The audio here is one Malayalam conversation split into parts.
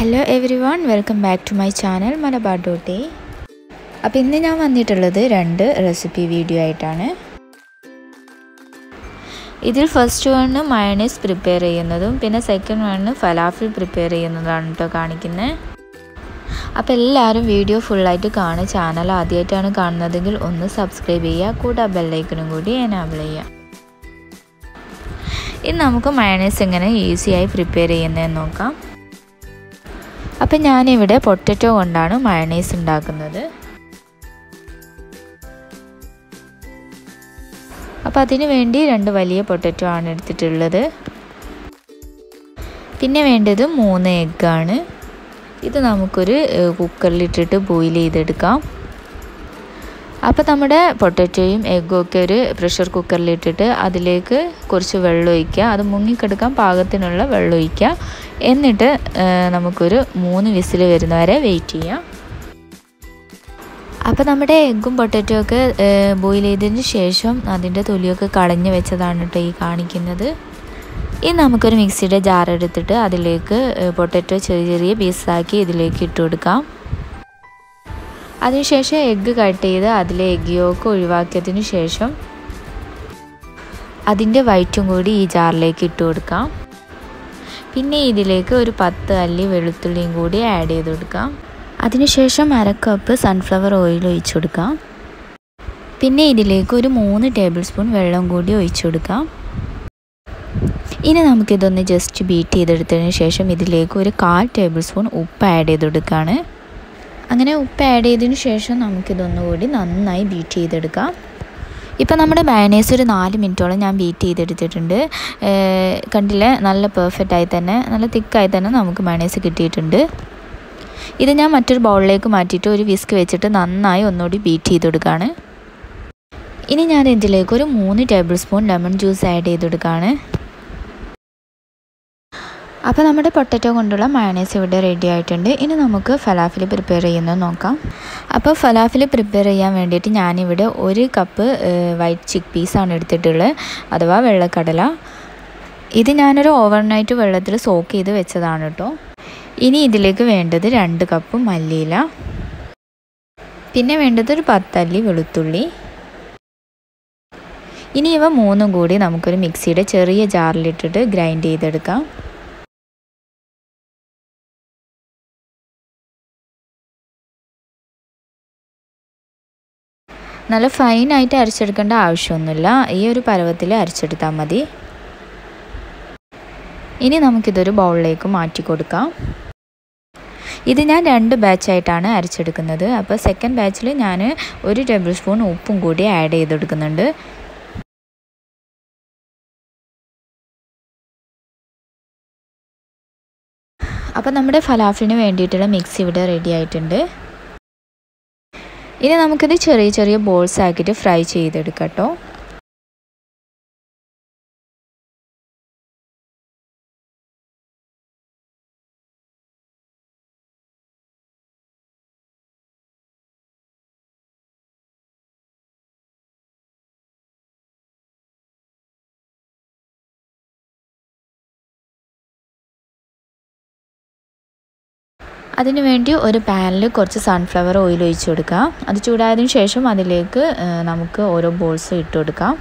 Hello everyone welcome back to my channel Malabar dotty അപ്പോൾ ഇന്ന് ഞാൻ വന്നിട്ടുള്ളത് രണ്ട് റെസിപ്പി വീഡിയോ ആയിട്ടാണ്. ഇതിൽ ഫസ്റ്റ് വണ്ണ് മയണീസ് പ്രിപ്പയർ ചെയ്യുന്നതും പിന്നെ സെക്കൻഡ് വണ്ണ് ഫലാഫിൽ പ്രിപ്പയർ ചെയ്യുന്നതാണ് കേട്ടോ കാണിക്കുന്നത് അപ്പോൾ എല്ലാവരും വീഡിയോ ഫുള്ളായിട്ട് കാണുക. ചാനൽ ആദ്യമായിട്ടാണ് കാണുന്നതെങ്കിൽ ഒന്ന് സബ്സ്ക്രൈബ് ചെയ്യുക. കൂടെ ബെല്ലൈക്കനും കൂടി എനാബിൾ ചെയ്യുക. ഇനി നമുക്ക് മയണീസ് എങ്ങനെ ഈസിയായി പ്രിപ്പയർ ചെയ്യുന്നതെന്ന് നോക്കാം. അപ്പം ഞാനിവിടെ പൊട്ടറ്റോ കൊണ്ടാണ് മയണൈസ് ഉണ്ടാക്കുന്നത്. അപ്പോൾ അതിനു വേണ്ടി രണ്ട് വലിയ പൊട്ടറ്റോ ആണ് എടുത്തിട്ടുള്ളത്. പിന്നെ വേണ്ടത് മൂന്ന് എഗ്ഗാണ് ഇത് നമുക്കൊരു കുക്കറിലിട്ടിട്ട് ബോയിൽ ചെയ്തെടുക്കാം. അപ്പോൾ നമ്മുടെ പൊട്ടറ്റോയും എഗ്ഗും ഒക്കെ ഒരു പ്രഷർ കുക്കറിലിട്ടിട്ട് അതിലേക്ക് കുറച്ച് വെള്ളം ഒഴിക്കുക. അത് മുങ്ങിക്കെടുക്കാൻ പാകത്തിനുള്ള വെള്ളം ഒഴിക്കുക. എന്നിട്ട് നമുക്കൊരു മൂന്ന് വിസിൽ വരുന്നവരെ വെയിറ്റ് ചെയ്യാം. അപ്പോൾ നമ്മുടെ എഗ്ഗും പൊട്ടറ്റോ ഒക്കെ ബോയിൽ ചെയ്തതിന് ശേഷം അതിന്റെ തൊലിയൊക്കെ കളഞ്ഞ് വെച്ചതാണ് കേട്ടോ ഈ കാണിക്കുന്നത്. ഇനി നമുക്കൊരു മിക്സിയുടെ ജാർ എടുത്തിട്ട് അതിലേക്ക് പൊട്ടറ്റോ ചെറിയ ചെറിയ പീസാക്കി ഇതിലേക്ക് ഇട്ട് കൊടുക്കാം. അതിനുശേഷം എഗ്ഗ് കട്ട് ചെയ്ത് അതിലെ എഗ്ഗ് യോക്ക് ഒഴിവാക്കിയതിന് ശേഷം അതിന്റെ വൈറ്റും കൂടി ഈ ജാറിലേക്ക് ഇട്ട് കൊടുക്കാം. പിന്നെ ഇതിലേക്ക് ഒരു പത്ത് അല്ലി വെളുത്തുള്ളിയും കൂടി ആഡ് ചെയ്ത് കൊടുക്കാം. അതിനുശേഷം അര കപ്പ് സൺഫ്ലവർ ഓയിൽ ഒഴിച്ചു കൊടുക്കാം. പിന്നെ ഇതിലേക്ക് ഒരു മൂന്ന് ടേബിൾ സ്പൂൺ വെള്ളം കൂടി ഒഴിച്ചു കൊടുക്കാം. ഇനി നമുക്കിതൊന്ന് ജസ്റ്റ് ബീറ്റ് ചെയ്തെടുത്തതിന് ശേഷം ഇതിലേക്ക് ഒരു കാൽ ടേബിൾ സ്പൂൺ ഉപ്പ് ആഡ് ചെയ്ത് കൊടുക്കുകയാണ് അങ്ങനെ ഉപ്പ് ആഡ് ചെയ്തതിന് ശേഷം നമുക്കിതൊന്നുകൂടി നന്നായി ബീറ്റ് ചെയ്തെടുക്കാം. ഇപ്പോൾ നമ്മുടെ മയണേസ് ഒരു നാല് മിനിറ്റോളം ഞാൻ ബീറ്റ് ചെയ്തെടുത്തിട്ടുണ്ട്. കണ്ടില്ലേ? നല്ല പെർഫെക്റ്റ് ആയി തന്നെ നല്ല തിക്കായി തന്നെ നമുക്ക് മയണേസ് കിട്ടിയിട്ടുണ്ട്. ഇത് ഞാൻ മറ്റൊരു ബൗളിലേക്ക് മാറ്റിയിട്ട് ഒരു വിസ്ക് വെച്ചിട്ട് നന്നായി ഒന്നുകൂടി ബീറ്റ് ചെയ്ത് കൊടുക്കുകയാണ് ഇനി ഞാൻ ഇതിലേക്ക് ഒരു മൂന്ന് tablespoon lemon juice add ചെയ്ത് കൊടുക്കുകയാണ് അപ്പോൾ നമ്മുടെ പൊട്ടറ്റോ കൊണ്ടുള്ള മയണൈസ് ഇവിടെ റെഡി ആയിട്ടുണ്ട്. ഇനി നമുക്ക് ഫലാഫിൽ പ്രിപ്പയർ ചെയ്യുന്നത് നോക്കാം. അപ്പോൾ ഫലാഫിൽ പ്രിപ്പയർ ചെയ്യാൻ വേണ്ടിയിട്ട് ഞാനിവിടെ ഒരു കപ്പ് വൈറ്റ് ചിക്ക് പീസാണ് എടുത്തിട്ടുള്ളത്. അഥവാ വെള്ളക്കടല. ഇത് ഞാനൊരു ഓവർനൈറ്റ് വെള്ളത്തിൽ സോക്ക് ചെയ്ത് വെച്ചതാണ് കേട്ടോ. ഇനി ഇതിലേക്ക് വേണ്ടത് രണ്ട് കപ്പ് മല്ലിയില. പിന്നെ വേണ്ടത് ഒരു പത്തല്ലി വെളുത്തുള്ളി. ഇനി ഇവ മൂന്നും കൂടി നമുക്കൊരു മിക്സിയുടെ ചെറിയ ജാറിലിട്ടിട്ട് ഗ്രൈൻഡ് ചെയ്തെടുക്കാം. നല്ല ഫൈനായിട്ട് അരച്ചെടുക്കേണ്ട ആവശ്യമൊന്നുമില്ല. ഈ ഒരു പരുവത്തിൽ അരച്ചെടുത്താൽ മതി. ഇനി നമുക്കിതൊരു ബൗളിലേക്ക് മാറ്റി കൊടുക്കാം. ഇത് ഞാൻ രണ്ട് ബാച്ചായിട്ടാണ് അരച്ചെടുക്കുന്നത്. അപ്പോൾ സെക്കൻഡ് ബാച്ചിൽ ഞാൻ ഒരു ടേബിൾ സ്പൂൺ ഉപ്പും കൂടി ആഡ് ചെയ്തെടുക്കുന്നുണ്ട്. അപ്പോൾ നമ്മുടെ ഫലാഫിന് വേണ്ടിയിട്ടുള്ള മിക്സ് ഇവിടെ റെഡി ആയിട്ടുണ്ട്. ഇനി നമുക്കിത് ചെറിയ ചെറിയ ബോൾസ് ആക്കിയിട്ട് ഫ്രൈ ചെയ്തെടുക്കാം കേട്ടോ. അതിന് വേണ്ടി ഒരു പാനിൽ കുറച്ച് സൺഫ്ലവർ ഓയിൽ ഒഴിച്ചു കൊടുക്കുക. അത് ചൂടായതിനു ശേഷം അതിലേക്ക് നമുക്ക് ഓരോ ബോൾസ് ഇട്ട് കൊടുക്കാം.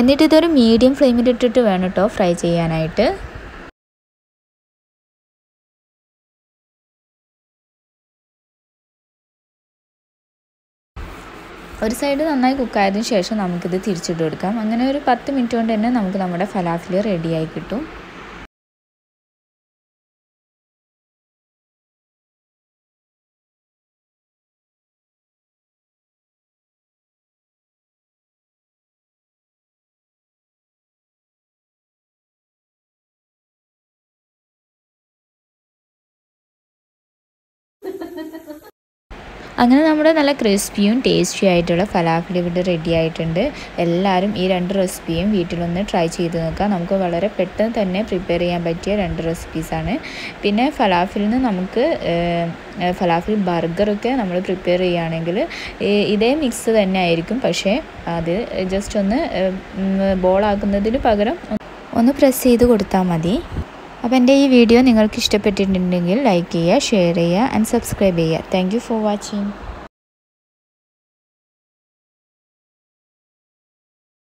എന്നിട്ട് ഇതൊരു മീഡിയം ഫ്ലെയിമിൽ ഇട്ടിട്ട് വേണം കേട്ടോ ഫ്രൈ ചെയ്യാനായിട്ട്. ഒരു സൈഡ് നന്നായി കുക്കായതിനു ശേഷം നമുക്കിത് തിരിച്ചിട്ട് കൊടുക്കാം. അങ്ങനെ ഒരു പത്ത് മിനിറ്റ് കൊണ്ട് തന്നെ നമുക്ക് നമ്മുടെ ഫലാഫിൽ റെഡിയായി കിട്ടും. അങ്ങനെ നമ്മുടെ നല്ല ക്രിസ്പിയും ടേസ്റ്റി ആയിട്ടുള്ള ഫലാഫിൽ ഇവിടെ റെഡി ആയിട്ടുണ്ട്. എല്ലാവരും ഈ രണ്ട് റെസിപ്പിയും വീട്ടിലൊന്ന് ട്രൈ ചെയ്ത് നോക്കാം. നമുക്ക് വളരെ പെട്ടെന്ന് തന്നെ പ്രിപ്പയർ ചെയ്യാൻ പറ്റിയ രണ്ട് റെസിപ്പീസാണ് പിന്നെ ഫലാഫിൽ നിന്ന് നമുക്ക് ഫലാഫിൽ ബർഗറൊക്കെ നമ്മൾ പ്രിപ്പയർ ചെയ്യുകയാണെങ്കിൽ ഇതേ മിക്സ് തന്നെ ആയിരിക്കും. പക്ഷേ അത് ജസ്റ്റ് ഒന്ന് ബോളാക്കുന്നതിന് പകരം ഒന്ന് പ്രസ് ചെയ്ത് കൊടുത്താൽ മതി. അപ്പോൾ എന്റെ ഈ വീഡിയോ നിങ്ങൾക്ക് ഇഷ്ടപ്പെട്ടിട്ടുണ്ടെങ്കിൽ ലൈക്ക് ചെയ്യുക ഷെയർ ചെയ്യുക ആൻഡ് സബ്സ്ക്രൈബ് ചെയ്യുക. Thank for watching